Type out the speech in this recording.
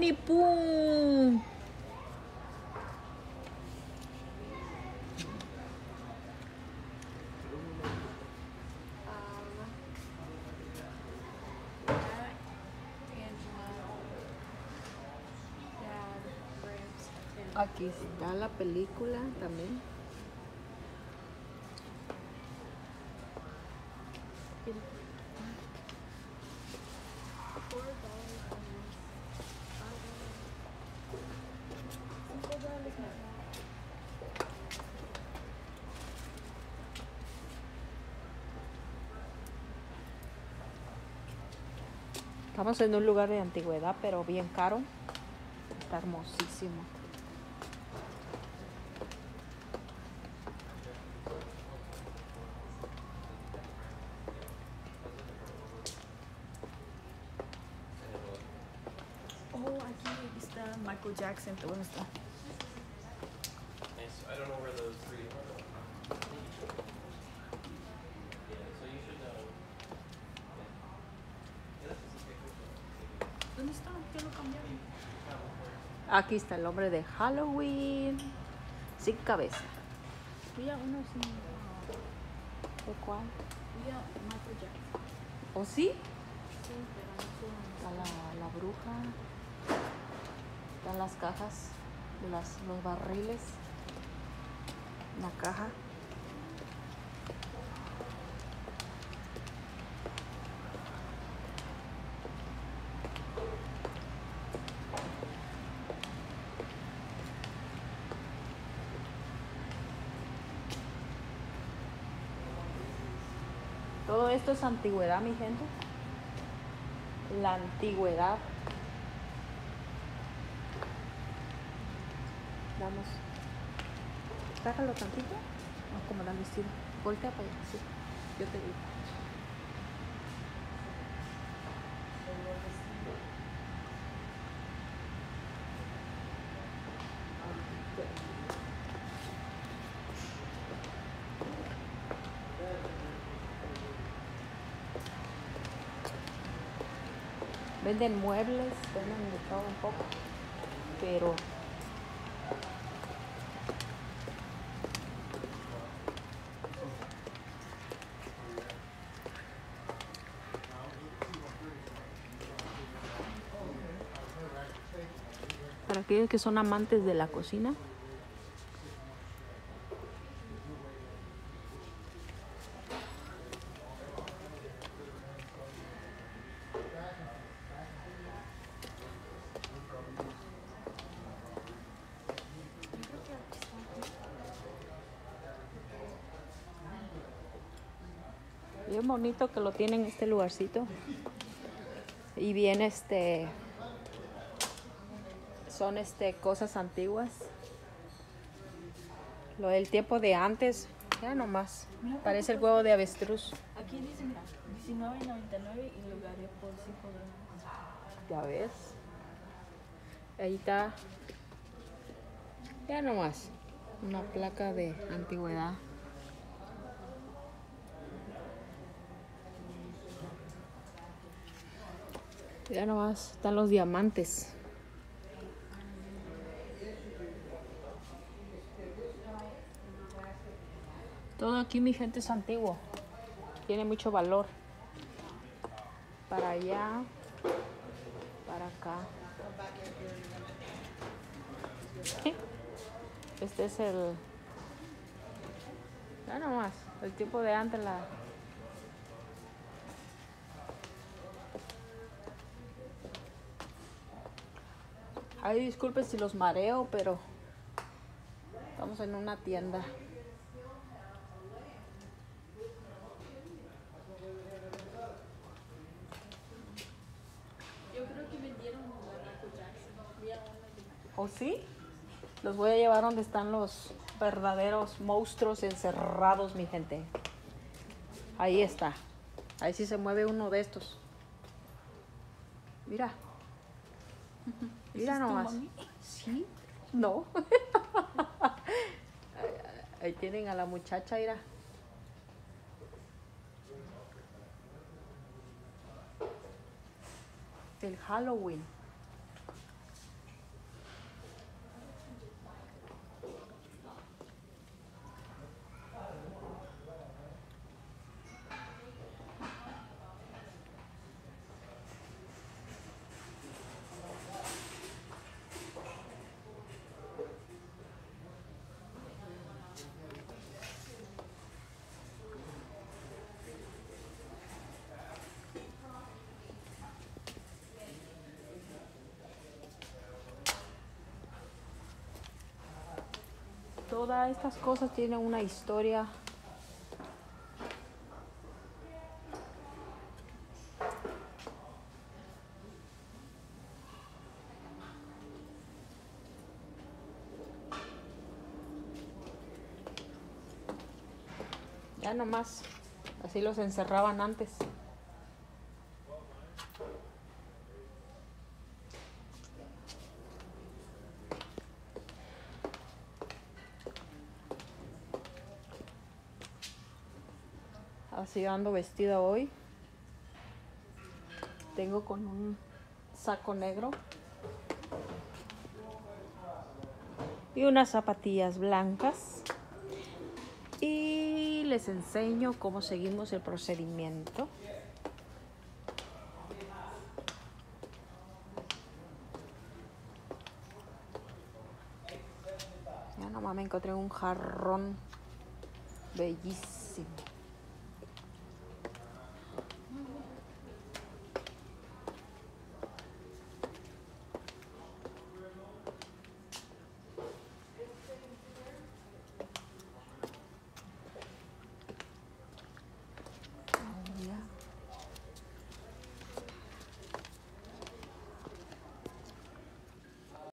Winnie Pooh. Aquí está la película también. Estamos en un lugar de antigüedad, pero bien caro. Está hermosísimo. Oh, aquí está Michael Jackson. ¿Dónde está? Nice. I don't know where those three are. ¿Dónde está? ¿Qué lo cambiaron? Aquí está el hombre de Halloween. Sin cabeza. Vi a uno sin. ¿De cuál? Vi a Michael Jackson. ¿O sí? Sí, pero no sé dónde Está la, la bruja. Están las cajas, las, los barriles. La caja. Todo esto es antigüedad, mi gente. La antigüedad. Vamos. Sácalo tantito. Como la vestido. Voltea para allá. Sí. Yo te digo. Venden muebles, venden de todo un poco. Pero para aquellos que son amantes de la cocina. Bien bonito que lo tienen en este lugarcito. Y bien este son este cosas antiguas. Lo del tiempo de antes, ya nomás. Parece el huevo de avestruz. Aquí dice, mira, 19.99 y lo daré por 5 dólares. Ya ves. Ahí está. Ya nomás. Una placa de antigüedad. Ya nomás están los diamantes. Todo aquí mi gente es antiguo. Tiene mucho valor. Para allá, para acá. Este es el. Ya nomás, el tiempo de antes la. Ay, disculpen si los mareo, pero estamos en una tienda. Yo creo que vendieron ¿O sí? Los voy a llevar donde están los verdaderos monstruos encerrados, mi gente. Ahí está. Ahí sí se mueve uno de estos. Mira. Mira ¿Ese es tu nomás. Sí. No. Ahí tienen a la muchacha, mira. El Halloween. Todas estas cosas tienen una historia. Ya nomás, así los encerraban antes. Así ando vestida hoy. Tengo con un saco negro y unas zapatillas blancas. Y les enseño cómo seguimos el procedimiento. Ya nomás me encontré un jarrón bellísimo.